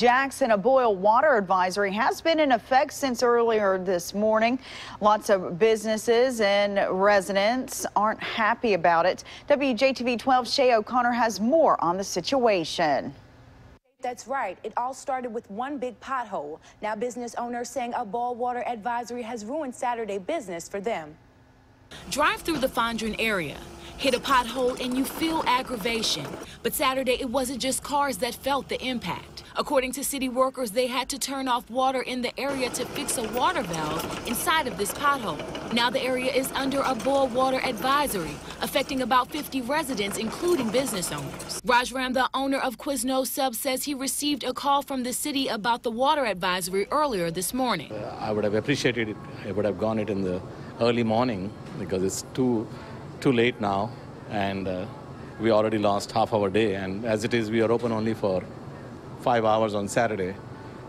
Jackson, a boil water advisory has been in effect since earlier this morning. Lots of businesses and residents aren't happy about it. WJTV 12 Shay O'Connor has more on the situation. That's right. It all started with one big pothole. Now business owners saying a boil water advisory has ruined Saturday business for them. Drive through the Fondren area, hit a pothole, and you feel aggravation. But Saturday, it wasn't just cars that felt the impact. According to city workers, they had to turn off water in the area to fix a water valve inside of this pothole. Now the area is under a boil water advisory, affecting about 50 residents, including business owners. Rajram, the owner of Quiznos Sub, says he received a call from the city about the water advisory earlier this morning. Uh, I would have appreciated it. I would have gone it in the early morning because it's too too late now, and uh, we already lost half our day. And as it is, we are open only for five hours on Saturday.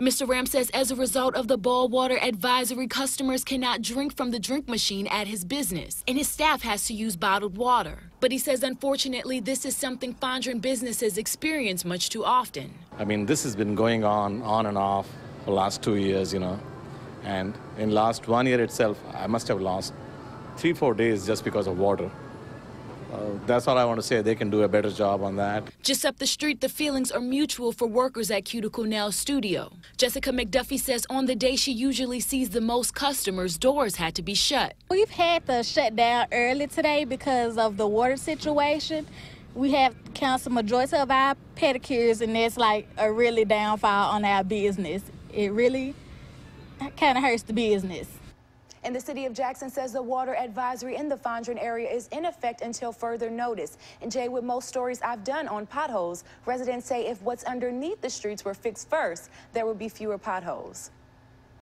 Mr. Ram says as a result of the boil water advisory, customers cannot drink from the drink machine at his business, and his staff has to use bottled water. But he says, unfortunately, this is something Fondren businesses experience much too often. I mean, this has been going on, on and off for the last two years, you know. And in last one year itself, I must have lost three, four days just because of water. Uh, that's all I want to say. They can do a better job on that. Just up the street, the feelings are mutual for workers at Cuticle Nail Studio. Jessica McDuffie says on the day she usually sees the most customers, doors had to be shut. We've had to shut down early today because of the water situation. We have canceled majority of our pedicures, and that's like a really downfall on our business. It really kind of hurts the business. And the city of Jackson says the water advisory in the Fondren area is in effect until further notice. And Jay, with most stories I've done on potholes, residents say if what's underneath the streets were fixed first, there would be fewer potholes.